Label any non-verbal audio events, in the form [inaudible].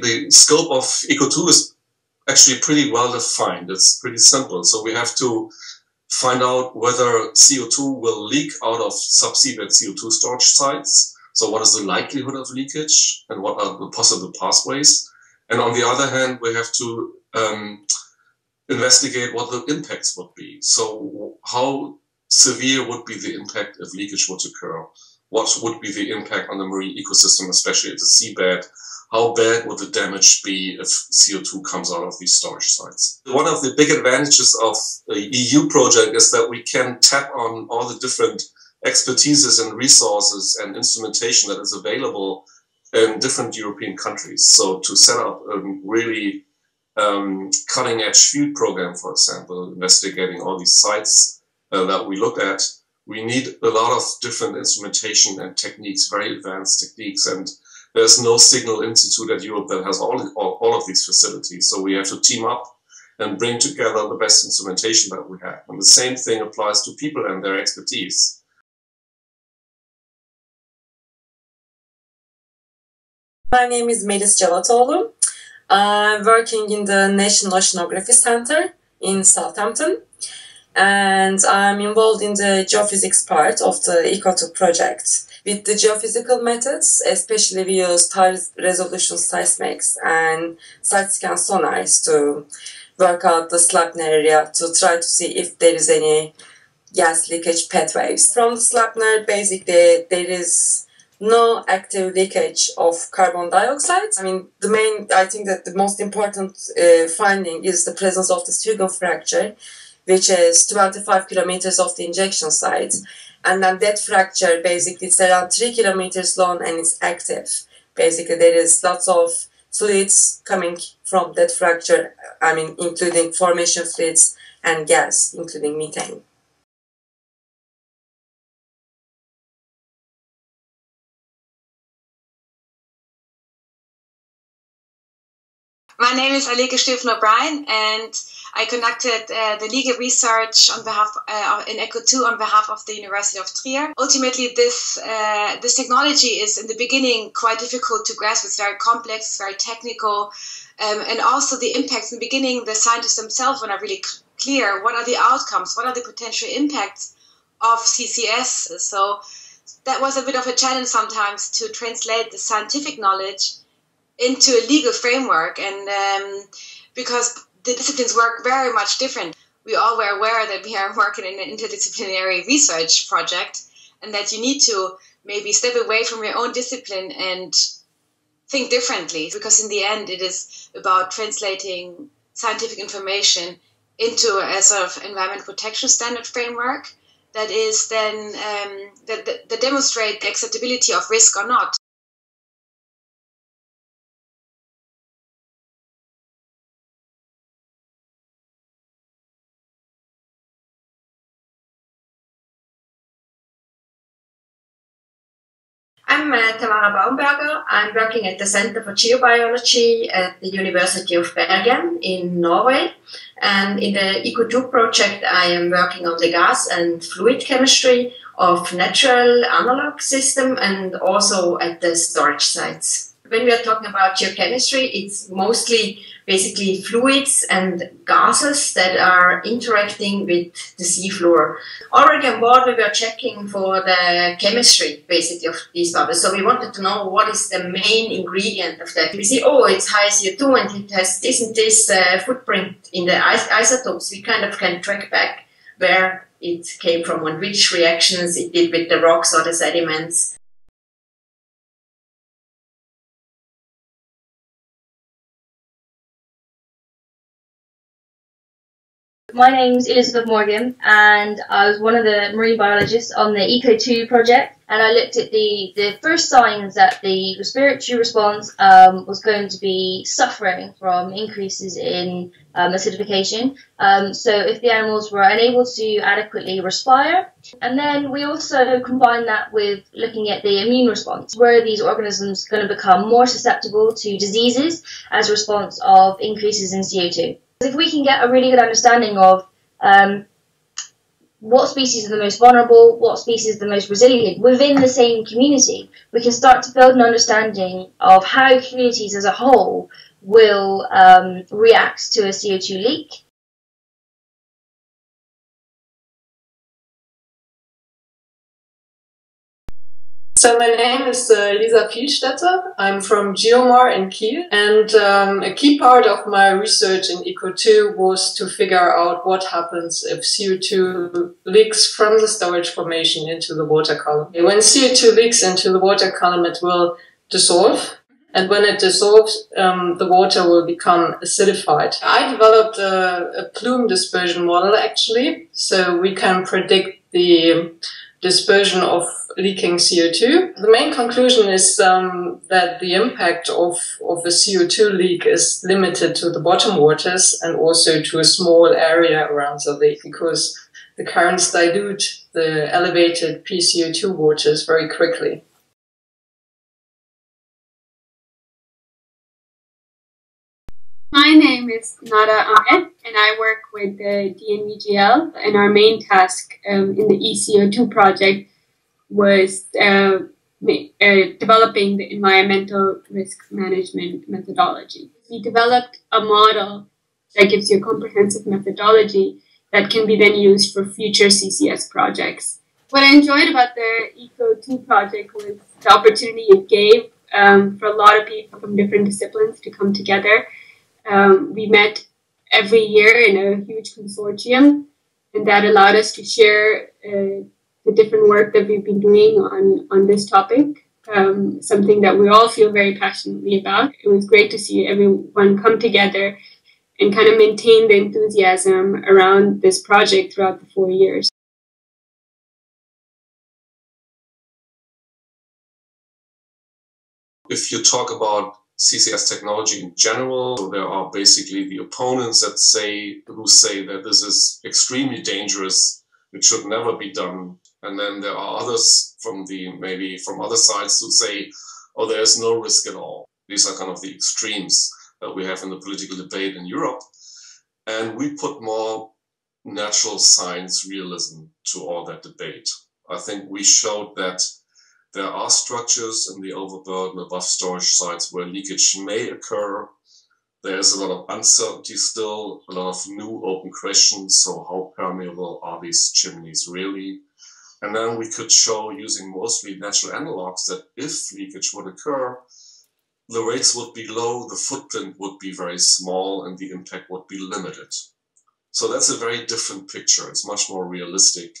The scope of ECO2 is actually pretty well defined. It's pretty simple. So we have to find out whether CO2 will leak out of subseabed CO2 storage sites. So what is the likelihood of leakage and what are the possible pathways? And on the other hand, we have to um, investigate what the impacts would be. So how severe would be the impact if leakage would occur? What would be the impact on the marine ecosystem, especially at the seabed? how bad would the damage be if CO2 comes out of these storage sites. One of the big advantages of the EU project is that we can tap on all the different expertises and resources and instrumentation that is available in different European countries. So to set up a really um, cutting edge field program, for example, investigating all these sites uh, that we look at, we need a lot of different instrumentation and techniques, very advanced techniques. And there's no signal institute at Europe that has all, all, all of these facilities. So we have to team up and bring together the best instrumentation that we have. And the same thing applies to people and their expertise. My name is Melis Celatoğlu. I'm working in the National Oceanography Center in Southampton. And I'm involved in the geophysics part of the ECO2 project. With the geophysical methods, especially we use high resolution seismics and side scan sonars to work out the Sleipner area to try to see if there is any gas leakage pathways. From the Sleipner, basically, there is no active leakage of carbon dioxide. I mean, the main, I think that the most important uh, finding is the presence of the Hugin fracture, which is 25 kilometers of the injection site. And then that fracture, basically, it's around three kilometers long and it's active. Basically, there is lots of fluids coming from that fracture, I mean, including formation fluids and gas, including methane. My name is Alike Stephen O'Brien, and I conducted uh, the legal research on behalf uh, in ECO2 on behalf of the University of Trier. Ultimately, this uh, this technology is in the beginning quite difficult to grasp. It's very complex, very technical, um, and also the impacts in the beginning. The scientists themselves were not really clear. What are the outcomes? What are the potential impacts of CCS? So that was a bit of a challenge sometimes to translate the scientific knowledge into a legal framework and um, because the disciplines work very much different. We all were aware that we are [laughs] working in an interdisciplinary research project and that you need to maybe step away from your own discipline and think differently because in the end it is about translating scientific information into a sort of environment protection standard framework that is then um, that, that, that demonstrate the acceptability of risk or not I'm uh, Tamara Baumberger. I'm working at the Center for Geobiology at the University of Bergen in Norway. And in the ECO2 project, I am working on the gas and fluid chemistry of natural analog system and also at the storage sites. When we are talking about geochemistry, it's mostly basically fluids and gases that are interacting with the seafloor. Already on board, we were checking for the chemistry, basically, of these bubbles. So we wanted to know what is the main ingredient of that. We see, oh, it's high CO2 and it has this and this uh, footprint in the isotopes. We kind of can track back where it came from and which reactions it did with the rocks or the sediments. My name's Elizabeth Morgan, and I was one of the marine biologists on the ECO2 project. And I looked at the, the first signs that the respiratory response um, was going to be suffering from increases in um, acidification. Um, so, if the animals were unable to adequately respire, and then we also combine that with looking at the immune response. Were these organisms going to become more susceptible to diseases as a response of increases in CO2? If we can get a really good understanding of um, what species are the most vulnerable, what species are the most resilient within the same community. We can start to build an understanding of how communities as a whole will um, react to a CO2 leak So my name is uh, Lisa Vielstädte. I'm from Geomar in Kiel. And um, a key part of my research in ECO2 was to figure out what happens if CO2 leaks from the storage formation into the water column. When CO2 leaks into the water column, it will dissolve. And when it dissolves, um, the water will become acidified. I developed a, a plume dispersion model actually, so we can predict the dispersion of leaking CO2. The main conclusion is um, that the impact of, of a CO2 leak is limited to the bottom waters and also to a small area around the lake because the currents dilute the elevated PCO2 waters very quickly. My name is Nada Ahmed, and I work with the DNVGL. And our main task um, in the ECO2 project was uh, uh, developing the environmental risk management methodology. We developed a model that gives you a comprehensive methodology that can be then used for future CCS projects. What I enjoyed about the ECO2 project was the opportunity it gave um, for a lot of people from different disciplines to come together um, we met every year in a huge consortium, and that allowed us to share uh, the different work that we've been doing on, on this topic. Um, something that we all feel very passionately about. It was great to see everyone come together and kind of maintain the enthusiasm around this project throughout the four years. If you talk about CCS technology in general. So there are basically the opponents that say, who say that this is extremely dangerous, it should never be done. And then there are others from the, maybe from other sides who say, oh, there's no risk at all. These are kind of the extremes that we have in the political debate in Europe. And we put more natural science realism to all that debate. I think we showed that there are structures in the overburden above storage sites where leakage may occur. There's a lot of uncertainty still, a lot of new open questions. So how permeable are these chimneys really? And then we could show using mostly natural analogs that if leakage would occur, the rates would be low, the footprint would be very small, and the impact would be limited. So that's a very different picture. It's much more realistic